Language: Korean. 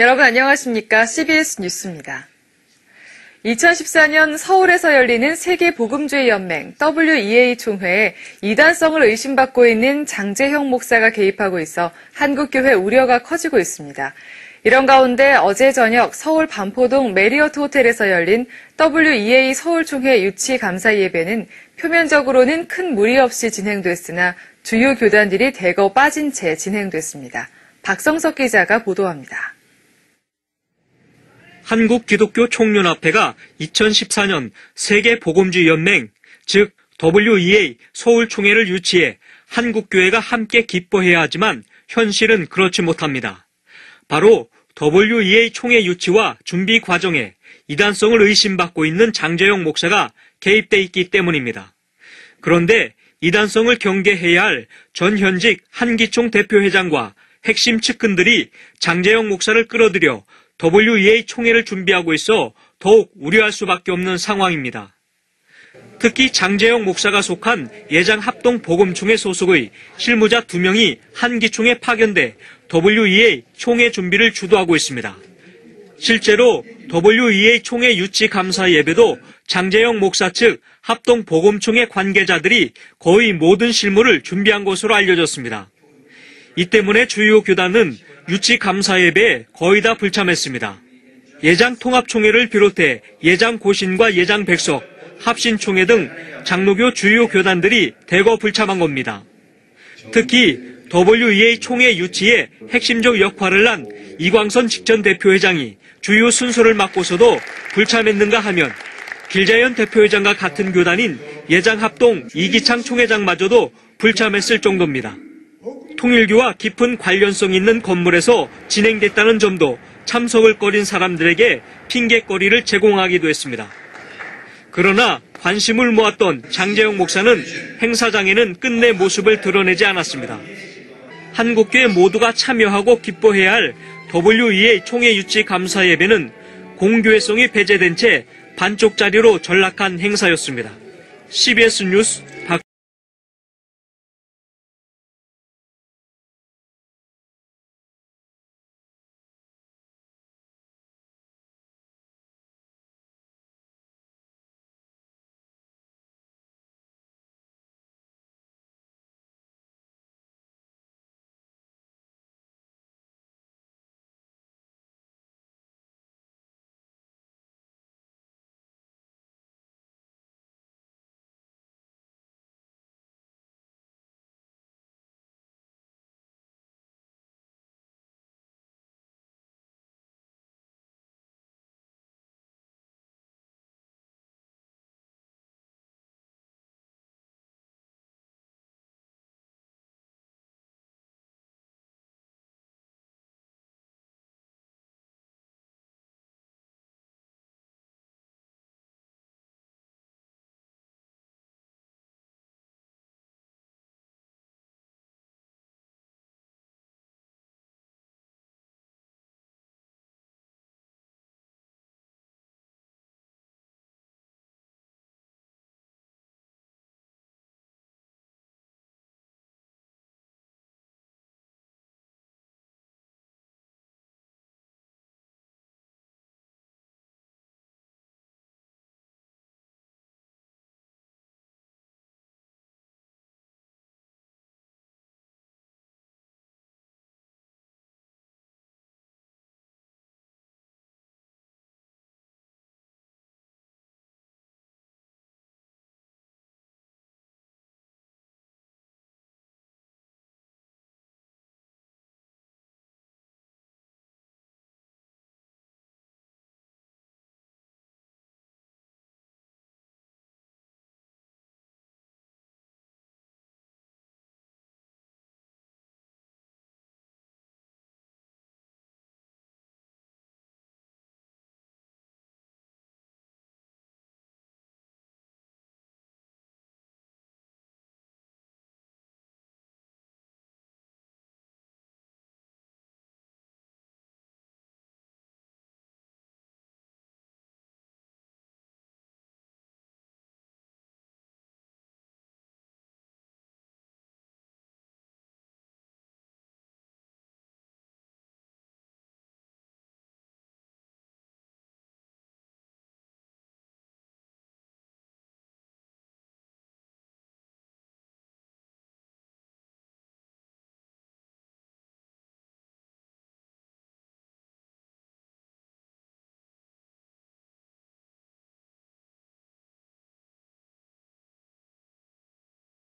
여러분 안녕하십니까? CBS 뉴스입니다. 2014년 서울에서 열리는 세계복음주의 연맹 WEA 총회에 이단성을 의심받고 있는 장재형 목사가 개입하고 있어 한국교회 우려가 커지고 있습니다. 이런 가운데 어제 저녁 서울 반포동 메리어트 호텔에서 열린 WEA 서울총회 유치 감사 예배는 표면적으로는 큰 무리 없이 진행됐으나 주요 교단들이 대거 빠진 채 진행됐습니다. 박성석 기자가 보도합니다. 한국기독교 총연합회가 2014년 세계복음주의 연맹, 즉 WEA 서울총회를 유치해 한국교회가 함께 기뻐해야 하지만 현실은 그렇지 못합니다. 바로 WEA 총회 유치와 준비 과정에 이단성을 의심받고 있는 장재영 목사가 개입돼 있기 때문입니다. 그런데 이단성을 경계해야 할 전현직 한기총 대표회장과 핵심 측근들이 장재영 목사를 끌어들여 WEA 총회를 준비하고 있어 더욱 우려할 수밖에 없는 상황입니다. 특히 장재영 목사가 속한 예장 합동 보금총회 소속의 실무자 2명이 한기총에 파견돼 WEA 총회 준비를 주도하고 있습니다. 실제로 WEA 총회 유치 감사 예배도 장재영 목사 측 합동 보금총회 관계자들이 거의 모든 실무를 준비한 것으로 알려졌습니다. 이 때문에 주요 교단은 유치 감사 예배에 거의 다 불참했습니다. 예장 통합총회를 비롯해 예장 고신과 예장 백석, 합신총회 등 장로교 주요 교단들이 대거 불참한 겁니다. 특히 WEA 총회 유치에 핵심적 역할을 한 이광선 직전 대표회장이 주요 순서를 맡고서도 불참했는가 하면 길자연 대표회장과 같은 교단인 예장합동 이기창 총회장마저도 불참했을 정도입니다. 통일교와 깊은 관련성 있는 건물에서 진행됐다는 점도 참석을 꺼린 사람들에게 핑계거리를 제공하기도 했습니다. 그러나 관심을 모았던 장재영 목사는 행사장에는 끝내 모습을 드러내지 않았습니다. 한국교회 모두가 참여하고 기뻐해야 할 WEA 총회 유치 감사 예배는 공교회성이 배제된 채 반쪽짜리로 전락한 행사였습니다. CBS 뉴스 박